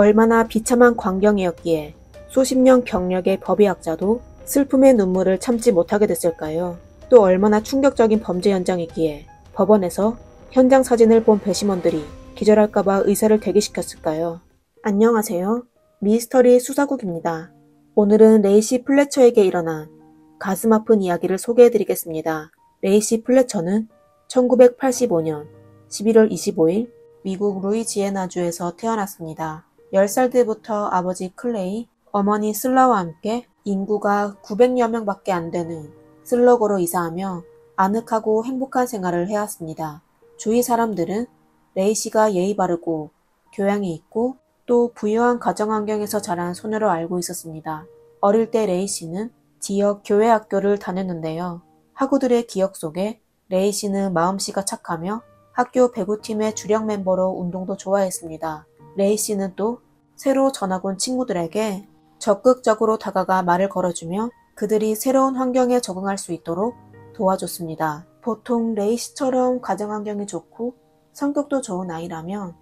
얼마나 비참한 광경이었기에 수십 년 경력의 법의학자도 슬픔의 눈물을 참지 못하게 됐을까요? 또 얼마나 충격적인 범죄 현장이기에 법원에서 현장 사진을 본 배심원들이 기절할까봐 의사를 대기시켰을까요? 안녕하세요. 미스터리 수사국입니다. 오늘은 레이시 플래처에게 일어난 가슴 아픈 이야기를 소개해드리겠습니다. 레이시 플래처는 1985년 11월 25일 미국 루이지애나주에서 태어났습니다. 10살 때부터 아버지 클레이, 어머니 쉴라와 함께 인구가 900여 명 밖에 안 되는 슬러터로 이사하며 아늑하고 행복한 생활을 해왔습니다. 주위 사람들은 레이시가 예의 바르고 교양이 있고 또 부유한 가정 환경에서 자란 소녀로 알고 있었습니다. 어릴 때 레이시는 지역 교회 학교를 다녔는데요. 학우들의 기억 속에 레이시는 마음씨가 착하며 학교 배구팀의 주력 멤버로 운동도 좋아했습니다. 레이시는 또 새로 전학 온 친구들에게 적극적으로 다가가 말을 걸어주며 그들이 새로운 환경에 적응할 수 있도록 도와줬습니다. 보통 레이시처럼 가정 환경이 좋고 성격도 좋은 아이라면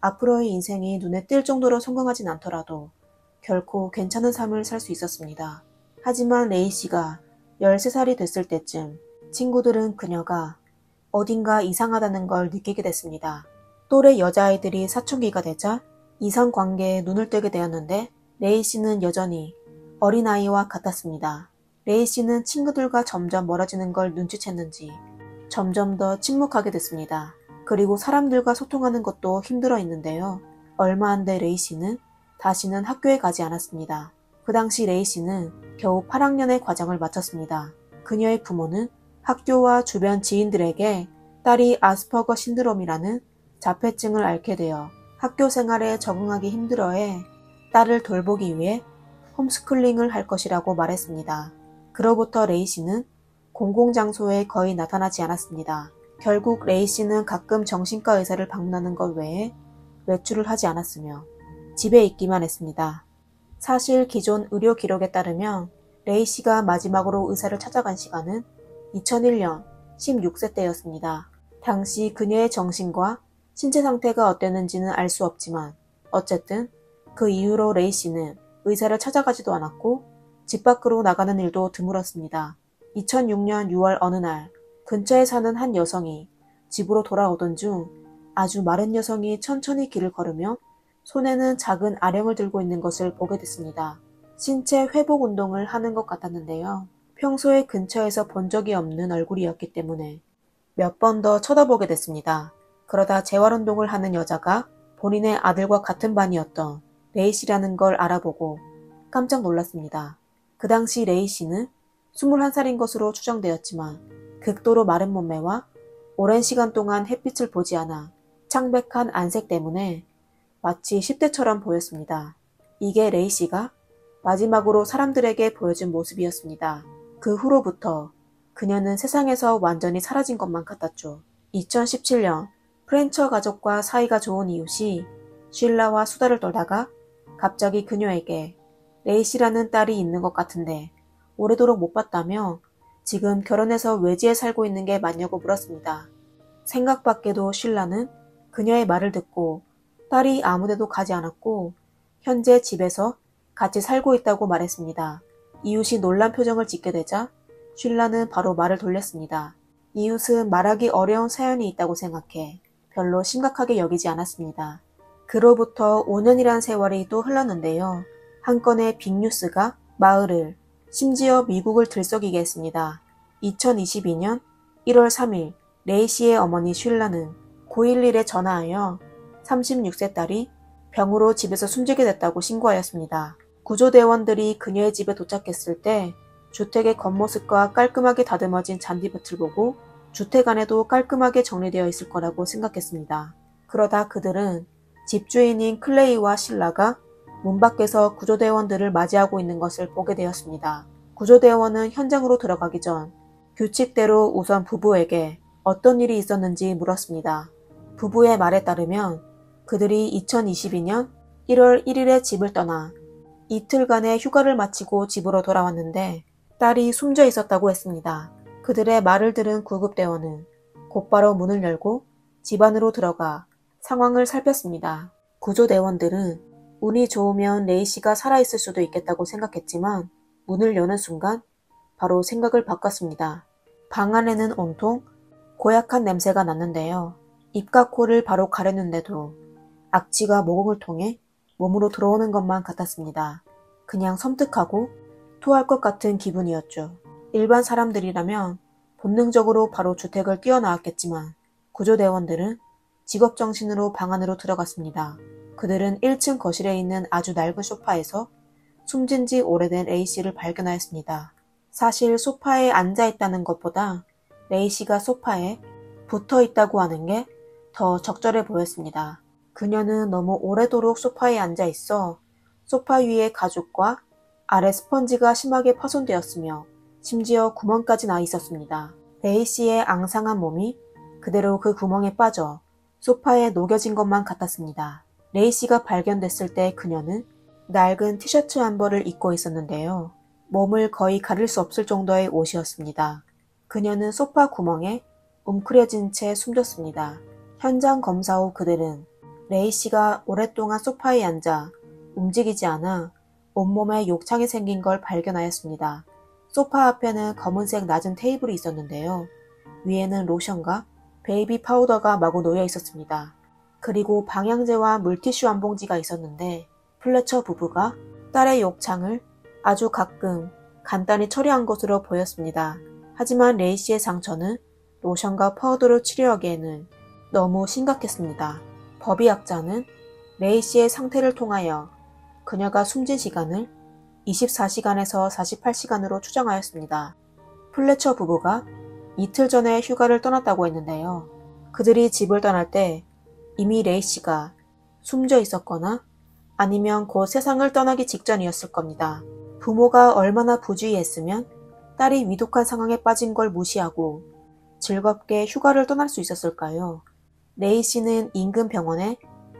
앞으로의 인생이 눈에 띌 정도로 성공하진 않더라도 결코 괜찮은 삶을 살 수 있었습니다. 하지만 레이시가 13살이 됐을 때쯤 친구들은 그녀가 어딘가 이상하다는 걸 느끼게 됐습니다. 또래 여자아이들이 사춘기가 되자 이성 관계에 눈을 뜨게 되었는데 레이시는 여전히 어린아이와 같았습니다. 레이시는 친구들과 점점 멀어지는 걸 눈치챘는지 점점 더 침묵하게 됐습니다. 그리고 사람들과 소통하는 것도 힘들어 했는데요. 얼마 안 돼 레이시는 다시는 학교에 가지 않았습니다. 그 당시 레이시는 겨우 8학년의 과정을 마쳤습니다. 그녀의 부모는 학교와 주변 지인들에게 딸이 아스퍼거 신드롬이라는 자폐증을 앓게 되어 학교 생활에 적응하기 힘들어해 딸을 돌보기 위해 홈스쿨링을 할 것이라고 말했습니다. 그로부터 레이시는 공공장소에 거의 나타나지 않았습니다. 결국 레이시는 가끔 정신과 의사를 방문하는 것 외에 외출을 하지 않았으며 집에 있기만 했습니다. 사실 기존 의료 기록에 따르면 레이 씨가 마지막으로 의사를 찾아간 시간은 2001년 16세 때였습니다. 당시 그녀의 정신과 신체 상태가 어땠는지는 알 수 없지만 어쨌든 그 이후로 레이 씨는 의사를 찾아가지도 않았고 집 밖으로 나가는 일도 드물었습니다. 2006년 6월 어느 날 근처에 사는 한 여성이 집으로 돌아오던 중 아주 마른 여성이 천천히 길을 걸으며 손에는 작은 아령을 들고 있는 것을 보게 됐습니다. 신체 회복 운동을 하는 것 같았는데요. 평소에 근처에서 본 적이 없는 얼굴이었기 때문에 몇 번 더 쳐다보게 됐습니다. 그러다 재활운동을 하는 여자가 본인의 아들과 같은 반이었던 레이 씨라는 걸 알아보고 깜짝 놀랐습니다. 그 당시 레이 씨는 21살인 것으로 추정되었지만 극도로 마른 몸매와 오랜 시간 동안 햇빛을 보지 않아 창백한 안색 때문에 마치 10대처럼 보였습니다. 이게 레이 씨가 마지막으로 사람들에게 보여준 모습이었습니다. 그 후로부터 그녀는 세상에서 완전히 사라진 것만 같았죠. 2017년 프렌처 가족과 사이가 좋은 이웃이 쉴라와 수다를 떨다가 갑자기 그녀에게 레이시라는 딸이 있는 것 같은데 오래도록 못 봤다며 지금 결혼해서 외지에 살고 있는 게 맞냐고 물었습니다. 생각 밖에도 쉴라는 그녀의 말을 듣고 딸이 아무데도 가지 않았고 현재 집에서 같이 살고 있다고 말했습니다. 이웃이 놀란 표정을 짓게 되자 쉴라는 바로 말을 돌렸습니다. 이웃은 말하기 어려운 사연이 있다고 생각해 별로 심각하게 여기지 않았습니다. 그로부터 5년이란 세월이 또 흘렀는데요. 한 건의 빅뉴스가 마을을 심지어 미국을 들썩이게 했습니다. 2022년 1월 3일 레이 씨의 어머니 쉴라는 911에 전화하여 36세 딸이 병으로 집에서 숨지게 됐다고 신고하였습니다. 구조대원들이 그녀의 집에 도착했을 때 주택의 겉모습과 깔끔하게 다듬어진 잔디밭을 보고 주택 안에도 깔끔하게 정리되어 있을 거라고 생각했습니다. 그러다 그들은 집주인인 클레이와 신라가 문 밖에서 구조대원들을 맞이하고 있는 것을 보게 되었습니다. 구조대원은 현장으로 들어가기 전 규칙대로 우선 부부에게 어떤 일이 있었는지 물었습니다. 부부의 말에 따르면 그들이 2022년 1월 1일에 집을 떠나 이틀간의 휴가를 마치고 집으로 돌아왔는데 딸이 숨져 있었다고 했습니다. 그들의 말을 들은 구급대원은 곧바로 문을 열고 집 안으로 들어가 상황을 살폈습니다. 구조대원들은 운이 좋으면 레이 씨가 살아있을 수도 있겠다고 생각했지만 문을 여는 순간 바로 생각을 바꿨습니다. 방 안에는 온통 고약한 냄새가 났는데요. 입과 코를 바로 가렸는데도 악취가 모공을 통해 몸으로 들어오는 것만 같았습니다. 그냥 섬뜩하고 토할 것 같은 기분이었죠. 일반 사람들이라면 본능적으로 바로 주택을 뛰어나왔겠지만 구조대원들은 직업정신으로 방 안으로 들어갔습니다. 그들은 1층 거실에 있는 아주 낡은 소파에서 숨진 지 오래된 A씨를 발견하였습니다. 사실 소파에 앉아 있다는 것보다 레이씨가 소파에 붙어 있다고 하는 게 더 적절해 보였습니다. 그녀는 너무 오래도록 소파에 앉아 있어 소파 위에 가죽과 아래 스펀지가 심하게 파손되었으며 심지어 구멍까지 나 있었습니다. 레이씨의 앙상한 몸이 그대로 그 구멍에 빠져 소파에 녹여진 것만 같았습니다. 레이 씨가 발견됐을 때 그녀는 낡은 티셔츠 한 벌을 입고 있었는데요. 몸을 거의 가릴 수 없을 정도의 옷이었습니다. 그녀는 소파 구멍에 웅크려진 채 숨졌습니다. 현장 검사 후 그들은 레이시가 오랫동안 소파에 앉아 움직이지 않아 온몸에 욕창이 생긴 걸 발견하였습니다. 소파 앞에는 검은색 낮은 테이블이 있었는데요. 위에는 로션과 베이비 파우더가 마구 놓여 있었습니다. 그리고 방향제와 물티슈 한 봉지가 있었는데 플래처 부부가 딸의 욕창을 아주 가끔 간단히 처리한 것으로 보였습니다. 하지만 레이시의 상처는 로션과 파우더로 치료하기에는 너무 심각했습니다. 법의학자는 레이시의 상태를 통하여 그녀가 숨진 시간을 24시간에서 48시간으로 추정하였습니다. 플래처 부부가 이틀 전에 휴가를 떠났다고 했는데요. 그들이 집을 떠날 때 이미 레이시가 숨져 있었거나 아니면 곧 세상을 떠나기 직전이었을 겁니다. 부모가 얼마나 부주의했으면 딸이 위독한 상황에 빠진 걸 무시하고 즐겁게 휴가를 떠날 수 있었을까요? 레이시는 인근 병원의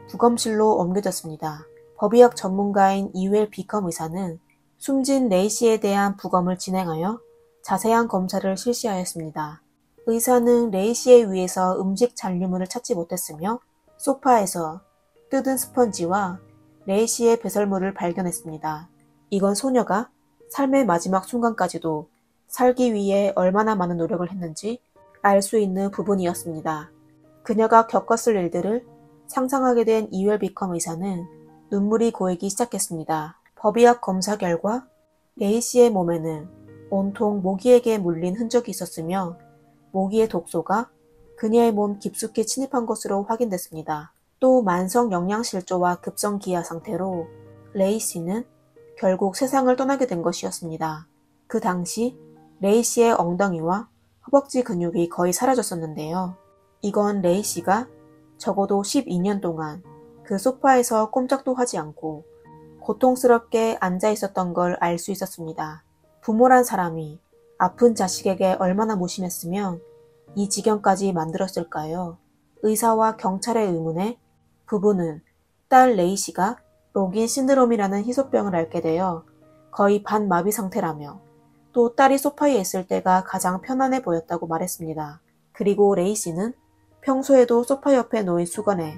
부검실로 옮겨졌습니다. 법의학 전문가인 이웰 비컴 의사는 숨진 레이시에 대한 부검을 진행하여 자세한 검사를 실시하였습니다. 의사는 레이시의 위에서 음식 잔류물을 찾지 못했으며 소파에서 뜯은 스펀지와 레이시의 배설물을 발견했습니다. 이건 소녀가 삶의 마지막 순간까지도 살기 위해 얼마나 많은 노력을 했는지 알 수 있는 부분이었습니다. 그녀가 겪었을 일들을 상상하게 된 이웰 비컴 의사는 눈물이 고이기 시작했습니다. 법의학 검사 결과 레이시의 몸에는 온통 모기에게 물린 흔적이 있었으며 모기의 독소가 그녀의 몸 깊숙이 침입한 것으로 확인됐습니다. 또 만성 영양실조와 급성 기아 상태로 레이시는 결국 세상을 떠나게 된 것이었습니다. 그 당시 레이시의 엉덩이와 허벅지 근육이 거의 사라졌었는데요. 이건 레이시가 적어도 12년 동안 그 소파에서 꼼짝도 하지 않고 고통스럽게 앉아 있었던 걸 알 수 있었습니다. 부모란 사람이 아픈 자식에게 얼마나 무심했으면 이 지경까지 만들었을까요? 의사와 경찰의 의문에 부부는 딸 레이시가 locked-in 신드롬이라는 희소병을 앓게 되어 거의 반마비 상태라며 또 딸이 소파에 있을 때가 가장 편안해 보였다고 말했습니다. 그리고 레이시는 평소에도 소파 옆에 놓인 수건에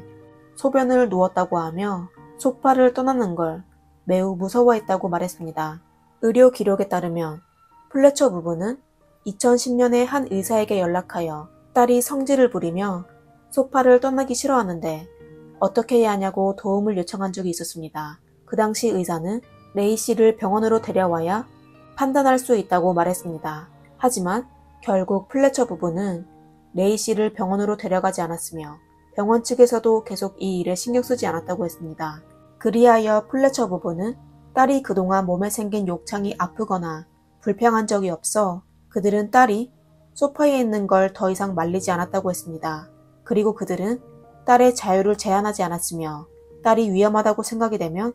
소변을 누었다고 하며 소파를 떠나는 걸 매우 무서워했다고 말했습니다. 의료 기록에 따르면 플래처 부부는 2010년에 한 의사에게 연락하여 딸이 성질을 부리며 소파를 떠나기 싫어하는데 어떻게 해야 하냐고 도움을 요청한 적이 있었습니다. 그 당시 의사는 레이시를 병원으로 데려와야 판단할 수 있다고 말했습니다. 하지만 결국 플래처 부부는 레이시를 병원으로 데려가지 않았으며 병원 측에서도 계속 이 일에 신경 쓰지 않았다고 했습니다. 그리하여 플래처 부부는 딸이 그동안 몸에 생긴 욕창이 아프거나 불평한 적이 없어 그들은 딸이 소파에 있는 걸 더 이상 말리지 않았다고 했습니다. 그리고 그들은 딸의 자유를 제한하지 않았으며 딸이 위험하다고 생각이 되면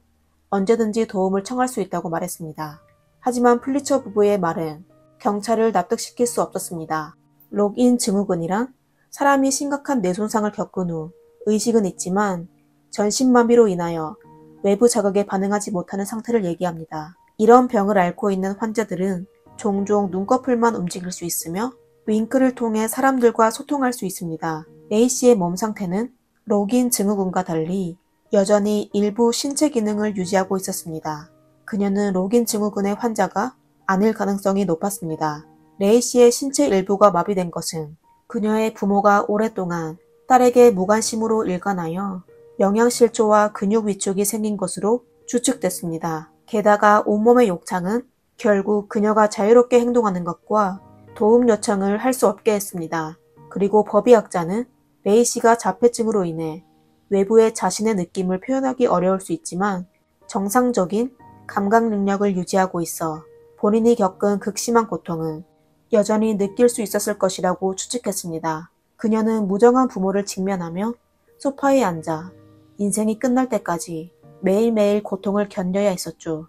언제든지 도움을 청할 수 있다고 말했습니다. 하지만 플리처 부부의 말은 경찰을 납득시킬 수 없었습니다. 록인 증후군이란 사람이 심각한 뇌손상을 겪은 후 의식은 있지만 전신마비로 인하여 외부 자극에 반응하지 못하는 상태를 얘기합니다. 이런 병을 앓고 있는 환자들은 종종 눈꺼풀만 움직일 수 있으며 윙크를 통해 사람들과 소통할 수 있습니다. A 씨의 몸 상태는 로긴 증후군과 달리 여전히 일부 신체 기능을 유지하고 있었습니다. 그녀는 로긴 증후군의 환자가 아닐 가능성이 높았습니다. 레이 씨의 신체 일부가 마비된 것은 그녀의 부모가 오랫동안 딸에게 무관심으로 일관하여 영양실조와 근육 위축이 생긴 것으로 추측됐습니다. 게다가 온몸의 욕창은 결국 그녀가 자유롭게 행동하는 것과 도움 요청을 할 수 없게 했습니다. 그리고 법의학자는 레이 씨가 자폐증으로 인해 외부의 자신의 느낌을 표현하기 어려울 수 있지만 정상적인 감각 능력을 유지하고 있어 본인이 겪은 극심한 고통은 여전히 느낄 수 있었을 것이라고 추측했습니다. 그녀는 무정한 부모를 직면하며 소파에 앉아 인생이 끝날 때까지 매일매일 고통을 견뎌야 했었죠.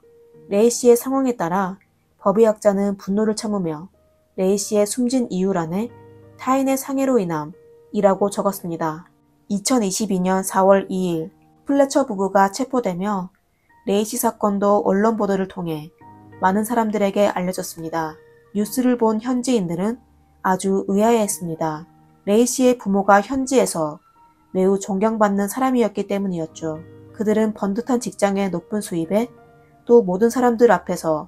레이시의 상황에 따라 법의학자는 분노를 참으며 레이시의 숨진 이유란에 타인의 상해로 인함 이라고 적었습니다. 2022년 4월 2일 플래처 부부가 체포되며 레이시 사건도 언론 보도를 통해 많은 사람들에게 알려졌습니다. 뉴스를 본 현지인들은 아주 의아해했습니다. 레이시의 부모가 현지에서 매우 존경받는 사람이었기 때문이었죠. 그들은 번듯한 직장의 높은 수입에 또 모든 사람들 앞에서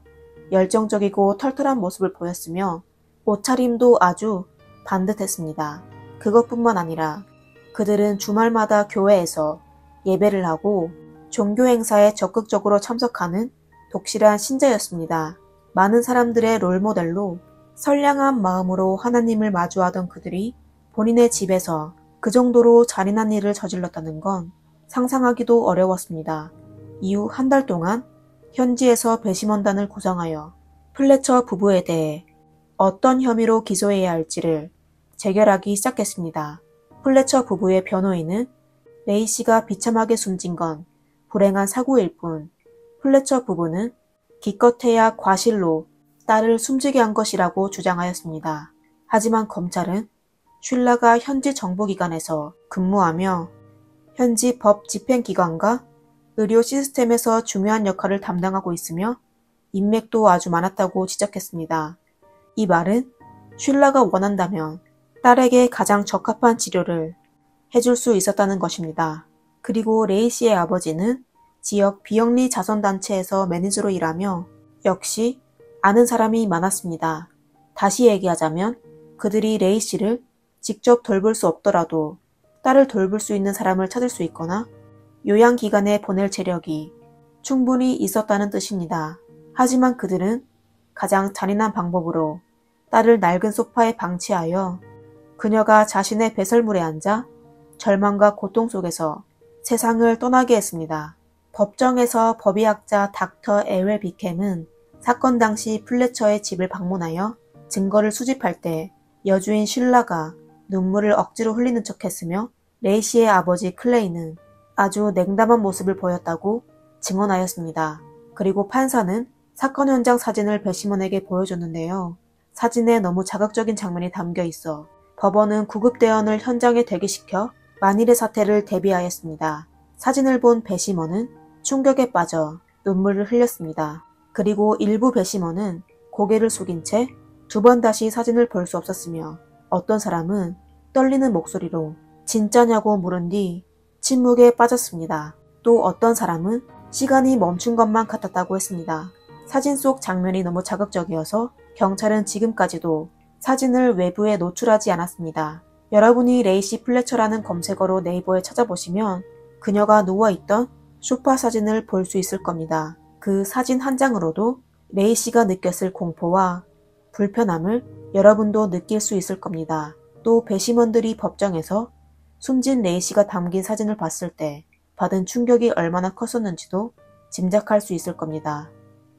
열정적이고 털털한 모습을 보였으며 옷차림도 아주 반듯했습니다. 그것뿐만 아니라 그들은 주말마다 교회에서 예배를 하고 종교 행사에 적극적으로 참석하는 독실한 신자였습니다. 많은 사람들의 롤모델로 선량한 마음으로 하나님을 마주하던 그들이 본인의 집에서 그 정도로 잔인한 일을 저질렀다는 건 상상하기도 어려웠습니다. 이후 한 달 동안 현지에서 배심원단을 구성하여 플래처 부부에 대해 어떤 혐의로 기소해야 할지를 재결하기 시작했습니다. 플래처 부부의 변호인은 레이시가 비참하게 숨진 건 불행한 사고일 뿐 플래처 부부는 기껏해야 과실로 딸을 숨지게 한 것이라고 주장하였습니다. 하지만 검찰은 슐라가 현지 정보기관에서 근무하며 현지 법 집행기관과 의료 시스템에서 중요한 역할을 담당하고 있으며 인맥도 아주 많았다고 지적했습니다. 이 말은 슐라가 원한다면 딸에게 가장 적합한 치료를 해줄 수 있었다는 것입니다. 그리고 레이 씨의 아버지는 지역 비영리 자선단체에서 매니저로 일하며 역시 아는 사람이 많았습니다. 다시 얘기하자면 그들이 레이 씨를 직접 돌볼 수 없더라도 딸을 돌볼 수 있는 사람을 찾을 수 있거나 요양기관에 보낼 재력이 충분히 있었다는 뜻입니다. 하지만 그들은 가장 잔인한 방법으로 딸을 낡은 소파에 방치하여 그녀가 자신의 배설물에 앉아 절망과 고통 속에서 세상을 떠나게 했습니다. 법정에서 법의학자 닥터 에웰 비캠은 사건 당시 플래처의 집을 방문하여 증거를 수집할 때 여주인 슐라가 눈물을 억지로 흘리는 척 했으며 레이시의 아버지 클레이는 아주 냉담한 모습을 보였다고 증언하였습니다. 그리고 판사는 사건 현장 사진을 배심원에게 보여줬는데요. 사진에 너무 자극적인 장면이 담겨 있어 법원은 구급대원을 현장에 대기시켜 만일의 사태를 대비하였습니다. 사진을 본 배심원은 충격에 빠져 눈물을 흘렸습니다. 그리고 일부 배심원은 고개를 숙인 채 두 번 다시 사진을 볼 수 없었으며 어떤 사람은 떨리는 목소리로 진짜냐고 물은 뒤 침묵에 빠졌습니다. 또 어떤 사람은 시간이 멈춘 것만 같았다고 했습니다. 사진 속 장면이 너무 자극적이어서 경찰은 지금까지도 사진을 외부에 노출하지 않았습니다. 여러분이 레이시 플래처라는 검색어로 네이버에 찾아보시면 그녀가 누워있던 소파 사진을 볼 수 있을 겁니다. 그 사진 한 장으로도 레이시가 느꼈을 공포와 불편함을 여러분도 느낄 수 있을 겁니다. 또 배심원들이 법정에서 숨진 레이시가 담긴 사진을 봤을 때 받은 충격이 얼마나 컸었는지도 짐작할 수 있을 겁니다.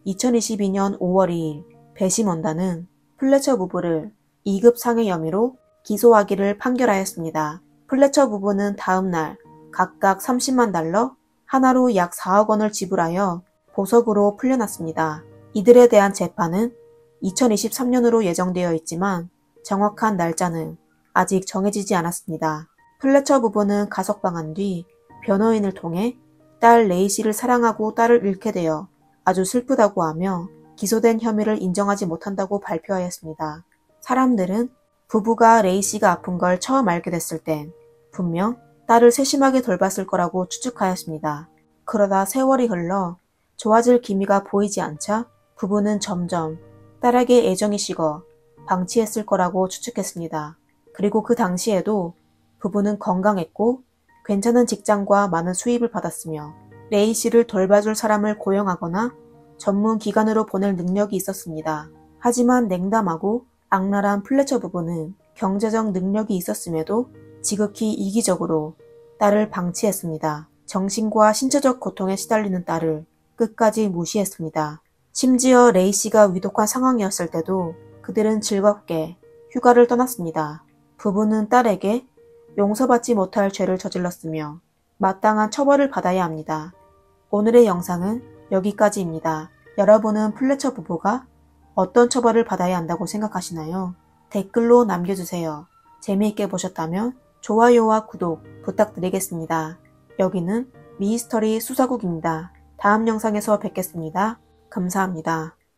2022년 5월 2일 배심원단은 플래처 부부를 2급 상해 혐의로 기소하기를 판결하였습니다. 플래처 부부는 다음 날 각각 30만 달러, 한화로 약 4억 원을 지불하여 보석으로 풀려났습니다. 이들에 대한 재판은 2023년으로 예정되어 있지만 정확한 날짜는 아직 정해지지 않았습니다. 플래처 부부는 가석방한 뒤 변호인을 통해 딸 레이시를 사랑하고 딸을 잃게 되어 아주 슬프다고 하며 기소된 혐의를 인정하지 못한다고 발표하였습니다. 사람들은 부부가 레이시가 아픈 걸 처음 알게 됐을 땐 분명 딸을 세심하게 돌봤을 거라고 추측하였습니다. 그러다 세월이 흘러 좋아질 기미가 보이지 않자 부부는 점점 딸에게 애정이 식어 방치했을 거라고 추측했습니다. 그리고 그 당시에도 부부는 건강했고 괜찮은 직장과 많은 수입을 받았으며 레이시를 돌봐줄 사람을 고용하거나 전문 기관으로 보낼 능력이 있었습니다. 하지만 냉담하고 악랄한 플래처 부부는 경제적 능력이 있었음에도 지극히 이기적으로 딸을 방치했습니다. 정신과 신체적 고통에 시달리는 딸을 끝까지 무시했습니다. 심지어 레이 씨가 위독한 상황이었을 때도 그들은 즐겁게 휴가를 떠났습니다. 부부는 딸에게 용서받지 못할 죄를 저질렀으며 마땅한 처벌을 받아야 합니다. 오늘의 영상은 여기까지입니다. 여러분은 플래처 부부가 어떤 처벌을 받아야 한다고 생각하시나요? 댓글로 남겨주세요. 재미있게 보셨다면 좋아요와 구독 부탁드리겠습니다. 여기는 미스터리 수사국입니다. 다음 영상에서 뵙겠습니다. 감사합니다.